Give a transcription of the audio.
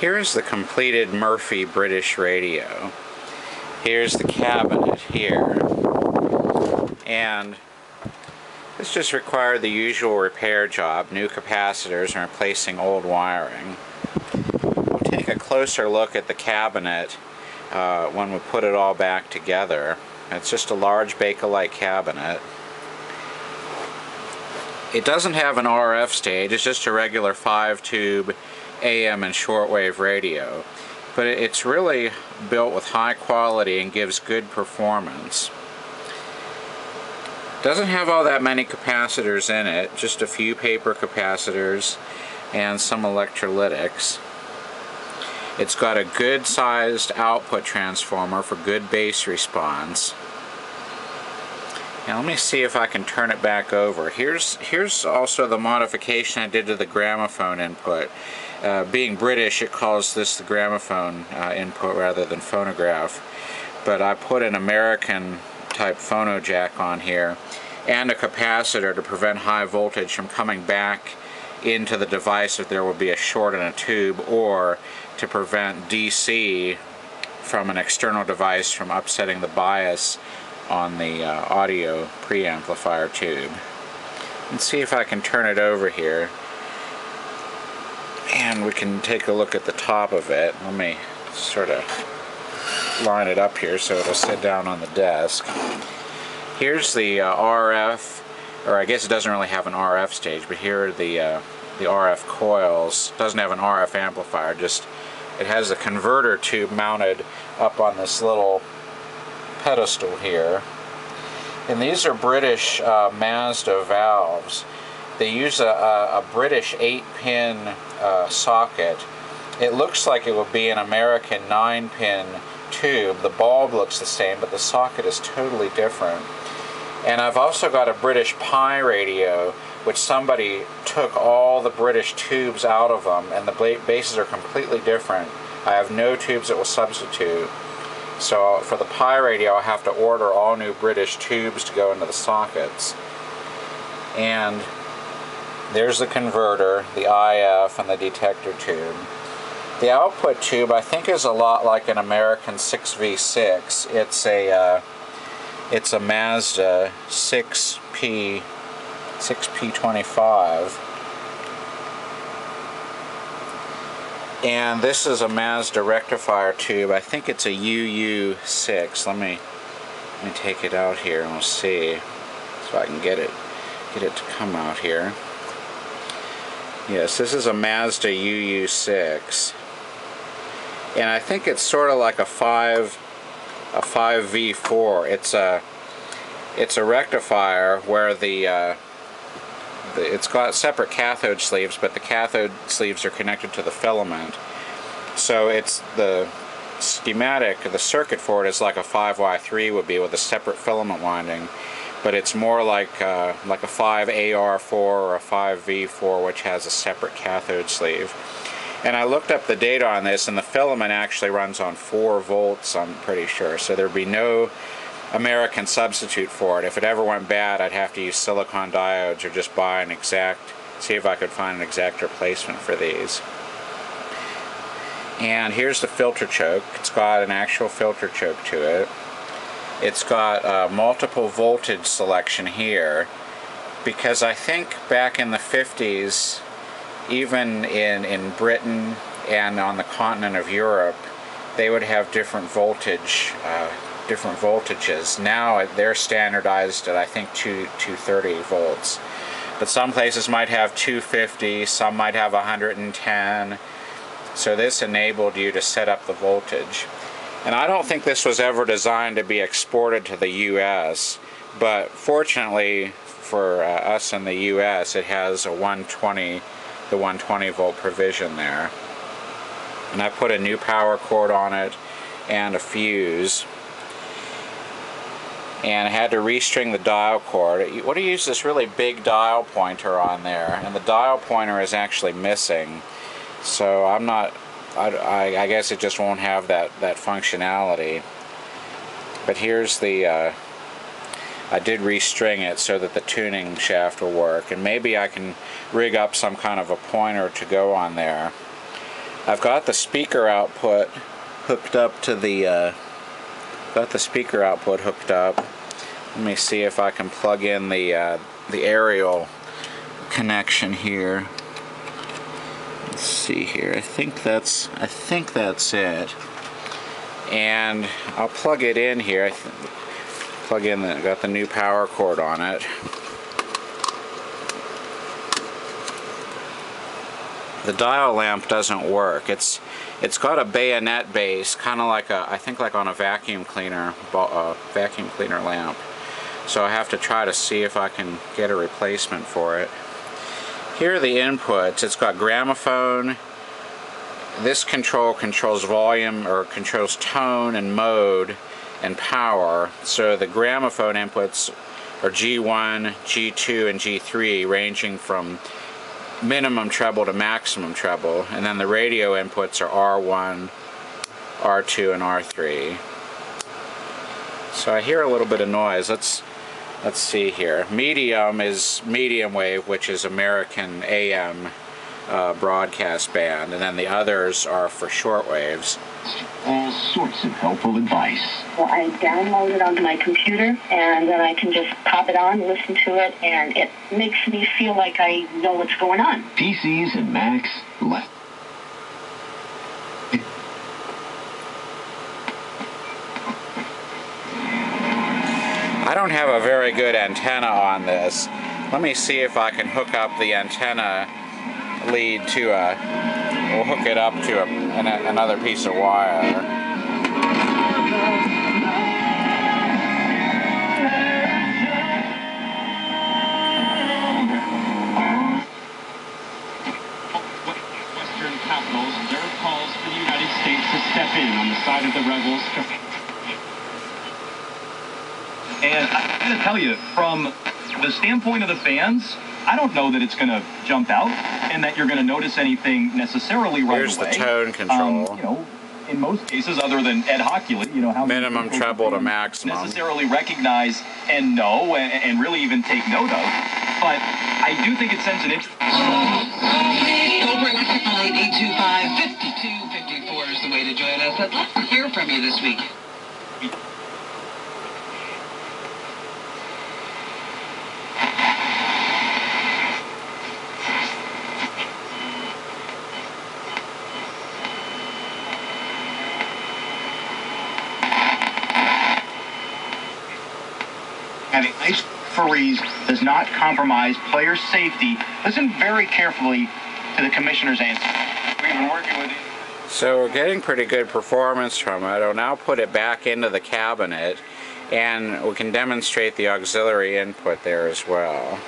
Here's the completed Murphy British radio. Here's the cabinet here. And this just required the usual repair job, new capacitors and replacing old wiring. We'll take a closer look at the cabinet uh, when we put it all back together. It's just a large Bakelite cabinet. It doesn't have an RF stage, it's just a regular 5 tube AM and shortwave radio. But it's really built with high quality and gives good performance. Doesn't have all that many capacitors in it, just a few paper capacitors and some electrolytics. It's got a good sized output transformer for good bass response. Now let me see if I can turn it back over. Here's, here's also the modification I did to the gramophone input. Uh, being British, it calls this the gramophone uh, input rather than phonograph. But I put an American type phono jack on here and a capacitor to prevent high voltage from coming back into the device if there would be a short in a tube or to prevent DC from an external device from upsetting the bias on the uh, audio preamplifier tube. Let's see if I can turn it over here. And we can take a look at the top of it. Let me sort of line it up here so it'll sit down on the desk. Here's the uh, RF, or I guess it doesn't really have an RF stage, but here are the, uh, the RF coils. It doesn't have an RF amplifier, just it has a converter tube mounted up on this little pedestal here. And these are British uh, Mazda valves. They use a, a, a British 8-pin uh, socket. It looks like it would be an American 9-pin tube. The bulb looks the same, but the socket is totally different. And I've also got a British Pye radio, which somebody took all the British tubes out of them, and the bases are completely different. I have no tubes that will substitute. So for the Pye radio, I have to order all new British tubes to go into the sockets. And there's the converter, the IF, and the detector tube. The output tube, I think, is a lot like an American 6V6. It's a uh, it's a Mazda 6P 6P25 And this is a Mazda rectifier tube. I think it's a UU6. Let me let me take it out here and we'll see so I can get it get it to come out here. Yes, this is a Mazda UU6. And I think it's sort of like a 5 a 5V4. It's a it's a rectifier where the uh, it's got separate cathode sleeves, but the cathode sleeves are connected to the filament. So it's the schematic, the circuit for it is like a 5Y3 would be with a separate filament winding, but it's more like uh, like a 5AR4 or a 5V4 which has a separate cathode sleeve. And I looked up the data on this and the filament actually runs on 4 volts I'm pretty sure, so there'd be no American substitute for it. If it ever went bad, I'd have to use silicon diodes or just buy an exact, see if I could find an exact replacement for these. And here's the filter choke. It's got an actual filter choke to it. It's got a multiple voltage selection here because I think back in the 50s, even in, in Britain and on the continent of Europe, they would have different voltage uh, different voltages. Now they're standardized at I think 2 230 volts. But some places might have 250, some might have 110. So this enabled you to set up the voltage. And I don't think this was ever designed to be exported to the US, but fortunately for uh, us in the US it has a 120 the 120 volt provision there. And I put a new power cord on it and a fuse and I had to restring the dial cord. What do you use this really big dial pointer on there, and the dial pointer is actually missing. So I'm not, I, I, guess it just won't have that, that functionality. But here's the, uh, I did restring it so that the tuning shaft will work, and maybe I can rig up some kind of a pointer to go on there. I've got the speaker output hooked up to the uh, got the speaker output hooked up. Let me see if I can plug in the uh, the aerial connection here. Let's see here. I think that's I think that's it. And I'll plug it in here. Plug in the got the new power cord on it. the dial lamp doesn't work. It's it's got a bayonet base, kind of like a I think like on a vacuum cleaner vacuum cleaner lamp. So I have to try to see if I can get a replacement for it. Here are the inputs. It's got gramophone. This control controls volume or controls tone and mode and power. So the gramophone inputs are G1, G2, and G3 ranging from minimum treble to maximum treble and then the radio inputs are R1, R2 and R3 so I hear a little bit of noise. Let's let's see here. Medium is medium wave which is American AM uh, broadcast band and then the others are for short waves all sorts of helpful advice. Well, I download it onto my computer, and then I can just pop it on, listen to it, and it makes me feel like I know what's going on. PCs and Macs left. I don't have a very good antenna on this. Let me see if I can hook up the antenna lead to a we'll hook it up to a, an, another piece of wire. Western capitals, there are calls for the United States to step in on the side of the rebels. And I gotta tell you, from the standpoint of the fans, I don't know that it's going to jump out and that you're going to notice anything necessarily right Here's away. Here's the tone control. Um, you know, in most cases, other than Ed Hockley, you know, how minimum treble to maximum necessarily recognize and know and, and, really even take note of. But I do think it sends an interest. Cobra 825 5254 is the way to join us. I'd love to hear from you this week. Having ice freeze does not compromise player safety. Listen very carefully to the commissioner's answer. We've been working with you. So we're getting pretty good performance from it. I'll now put it back into the cabinet and we can demonstrate the auxiliary input there as well.